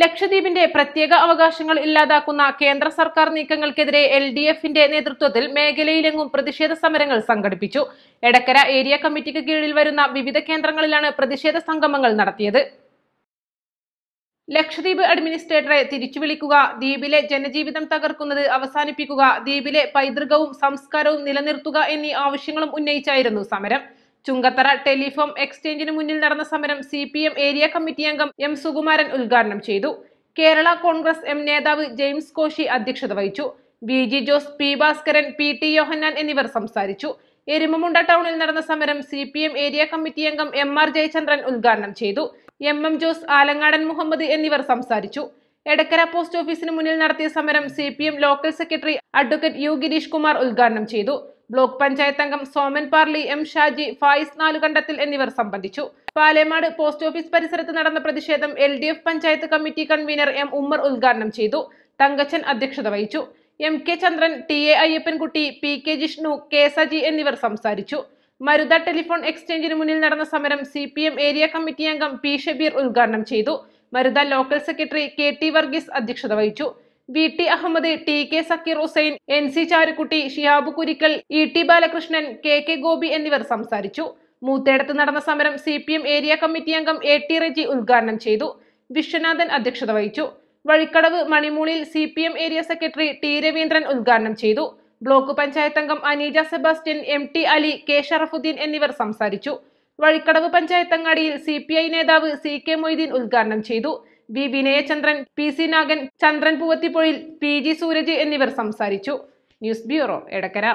ലക്ഷദ്വീപിന്റെ പ്രത്യേക അവകാശങ്ങൾ ഇല്ലാതാക്കുന്ന കേന്ദ്ര സർക്കാർ നീക്കങ്ങൾക്കെതിരെ എൽ ഡി എഫിന്റെ നേതൃത്വത്തിൽ മേഖലയിലെങ്ങും പ്രതിഷേധ സമരങ്ങൾ സംഘടിപ്പിച്ചു. എടക്കര ഏരിയ കമ്മിറ്റിക്ക് കീഴിൽ വരുന്ന വിവിധ കേന്ദ്രങ്ങളിലാണ് പ്രതിഷേധ സംഗമങ്ങൾ നടത്തിയത്. ലക്ഷദ്വീപ് അഡ്മിനിസ്ട്രേറ്ററെ തിരിച്ചുവിളിക്കുക ദ്വീപിലെ ജനജീവിതം തകർക്കുന്നത് അവസാനിപ്പിക്കുക ദ്വീപിലെ പൈതൃകവും സംസ്കാരവും നിലനിർത്തുക എന്നീ ആവശ്യങ്ങളും ഉന്നയിച്ചായിരുന്നു സമരം. ചുങ്കത്തറ ടെലിഫോം എക്സ്ചേഞ്ചിന് മുന്നിൽ നടന്ന സമരം സി ഏരിയ കമ്മിറ്റി അംഗം എം സുകുമാരൻ ഉദ്ഘാടനം ചെയ്തു. കേരള കോൺഗ്രസ് എം നേതാവ് ജെയിംസ് കോശി അധ്യക്ഷത വഹിച്ചു. V G Jose P Bhaskaran P T Yohannan എന്നിവർ സംസാരിച്ചു. എരുമമുണ്ട ടൗണിൽ നടന്ന സമരം C P M area committee അംഗം എം ആർ ജയചന്ദ്രൻ ഉദ്ഘാടനം ചെയ്തു. എം എം ജോസ് ആലങ്ങാടൻ മുഹമ്മദ് എന്നിവർ സംസാരിച്ചു. എടക്കര പോസ്റ്റ് ഓഫീസിന് മുന്നിൽ നടത്തിയ സമരം C P M local secretary advocate U Girish Kumar ഉദ്ഘാടനം ചെയ്തു. ബ്ലോക്ക് പഞ്ചായത്ത് അംഗം സോമൻ പാർലി എം ഷാജി ഫായിസ് നാലുകണ്ടത്തിൽ എന്നിവർ സംബന്ധിച്ചു. പാലേമാട് പോസ്റ്റ് ഓഫീസ് പരിസരത്ത് നടന്ന പ്രതിഷേധം L D F panchayat committee convener M Ummer ഉദ്ഘാടനം ചെയ്തു. തങ്കച്ചൻ അധ്യക്ഷത വഹിച്ചു. M K Chandran T A Ayyappankutty P K Jishnu K Saji എന്നിവർ സംസാരിച്ചു. മരുത ടെലിഫോൺ എക്സ്ചേഞ്ചിന് മുന്നിൽ നടന്ന സമരം C P M area committee അംഗം പി ഷബീർ ഉദ്ഘാടനം ചെയ്തു. Maruta local secretary K T Varghese അധ്യക്ഷത വഹിച്ചു. V T Ahammed T K Zakir Hussain N C Charukutty Shihab Kurikkal E T Balakrishnan K K Gopi എന്നിവർ സംസാരിച്ചു. മൂത്തേടത്ത് നടന്ന സമരം C P M area committee അംഗം എ ടി റെജി ഉദ്ഘാടനം ചെയ്തു. വിശ്വനാഥൻ അധ്യക്ഷത വഹിച്ചു. Vazhikkadavu മണിമൂളിൽ C P M area secretary T Raveendran ഉദ്ഘാടനം ചെയ്തു. ബ്ലോക്ക് പഞ്ചായത്ത് അംഗം Aneeja Sebastian M T Ali K Sharafuddeen എന്നിവർ സംസാരിച്ചു. വഴിക്കടവ് പഞ്ചായത്ത് അങ്ങാടിയിൽ സി പി ഐ നേതാവ് സി കെ മൊയ്തീൻ ഉദ്ഘാടനം ചെയ്തു. V Vinayachandran P C Nagan Chandran Poovathippozhil P G Sooraj എന്നിവർ സംസാരിച്ചു. News bureau Edakkara.